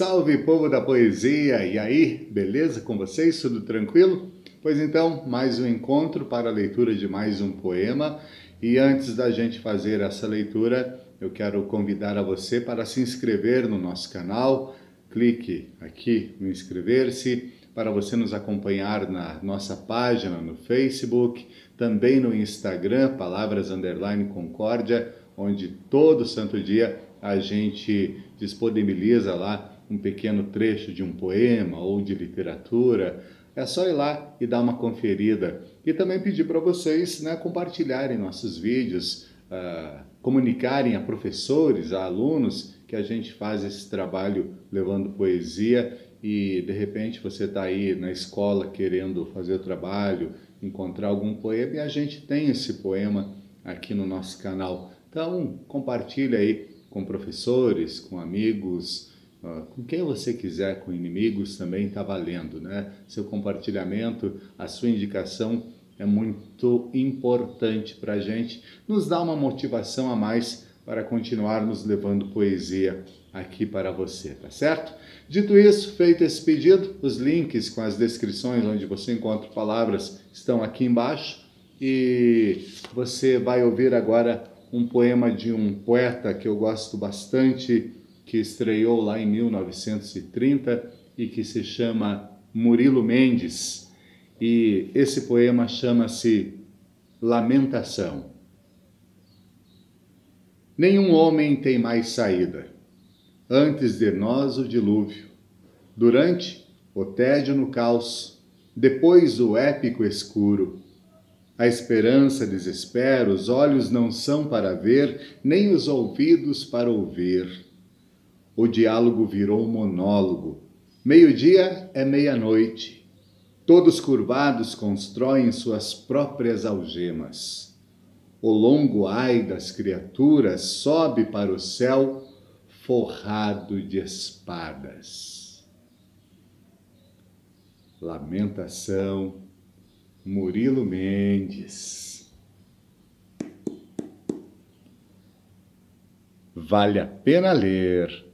Salve povo da poesia! E aí, beleza com vocês? Tudo tranquilo? Pois então, mais um encontro para a leitura de mais um poema. E antes da gente fazer essa leitura, eu quero convidar a você para se inscrever no nosso canal. Clique aqui no inscrever-se para você nos acompanhar na nossa página no Facebook, também no Instagram, Palavras Underline Concórdia, onde todo santo dia a gente disponibiliza lá um pequeno trecho de um poema ou de literatura, é só ir lá e dar uma conferida. E também pedir para vocês né, compartilharem nossos vídeos, uh, comunicarem a professores, a alunos, que a gente faz esse trabalho levando poesia e de repente você está aí na escola querendo fazer o trabalho, encontrar algum poema e a gente tem esse poema aqui no nosso canal. Então compartilhe aí com professores, com amigos, com quem você quiser, com inimigos também está valendo, né? Seu compartilhamento, a sua indicação é muito importante para a gente, nos dá uma motivação a mais para continuarmos levando poesia aqui para você, tá certo? Dito isso, feito esse pedido, os links com as descrições onde você encontra palavras estão aqui embaixo e você vai ouvir agora um poema de um poeta que eu gosto bastante, que estreou lá em 1930 e que se chama Murilo Mendes. E esse poema chama-se Lamentação. Nenhum homem tem mais saída. Antes de nós o dilúvio, durante o tédio no caos, depois o épico escuro. A esperança desespera, os olhos não são para ver, nem os ouvidos para ouvir o diálogo virou monólogo. Meio-dia é meia-noite. Todos curvados constroem suas próprias algemas. O longo ai das criaturas sobe para o céu forrado de espadas. Lamentação, Murilo Mendes. Vale a pena ler.